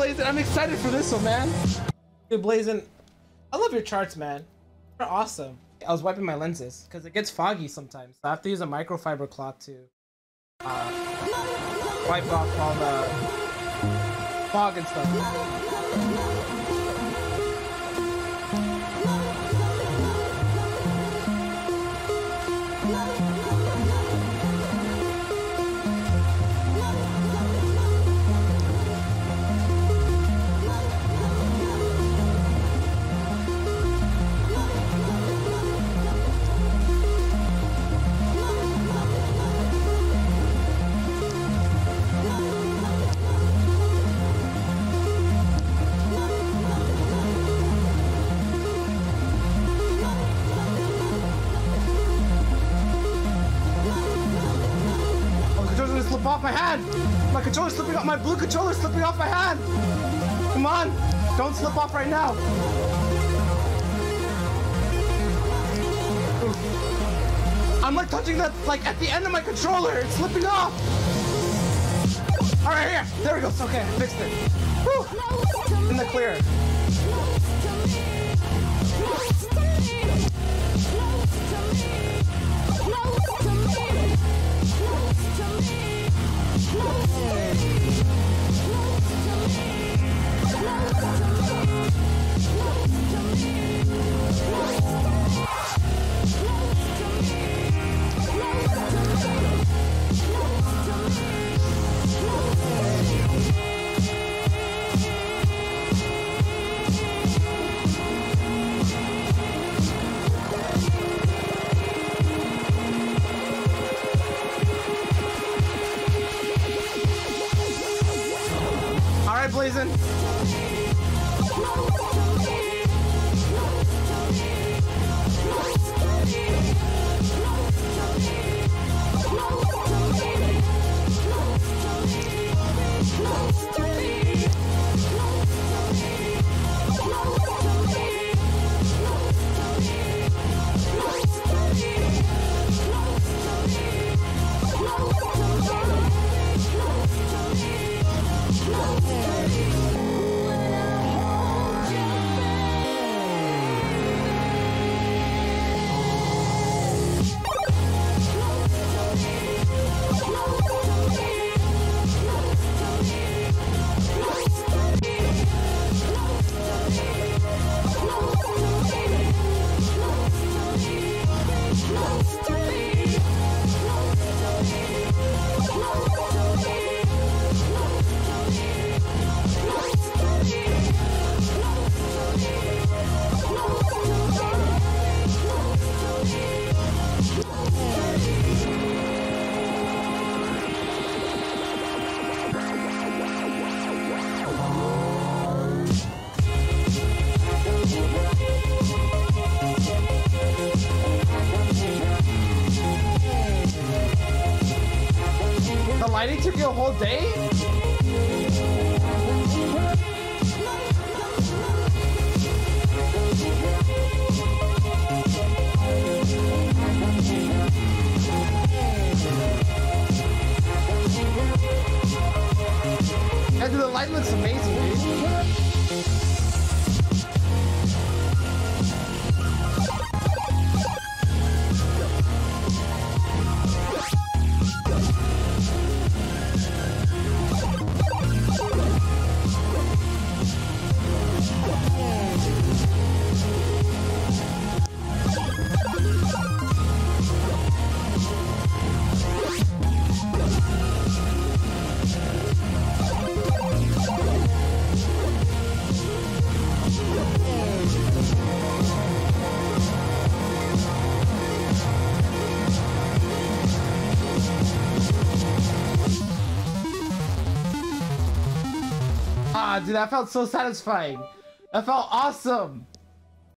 Blazon. I'm excited for this one, man. Dude, Blazon, I love your charts, man. They're awesome. I was wiping my lenses because it gets foggy sometimes. So I have to use a microfiber cloth to uh, wipe off all the fog and stuff. Off my hand! My controller's slipping off, my blue controller's slipping off my hand! Come on! Don't slip off right now! I'm like touching that, like at the end of my controller! It's slipping off! Alright, here! There we go, it's okay, I fixed it. Whew. In the clear. Blazon. Lighting took you a whole day? And the light looks amazing, dude. Dude, that felt so satisfying. That felt awesome.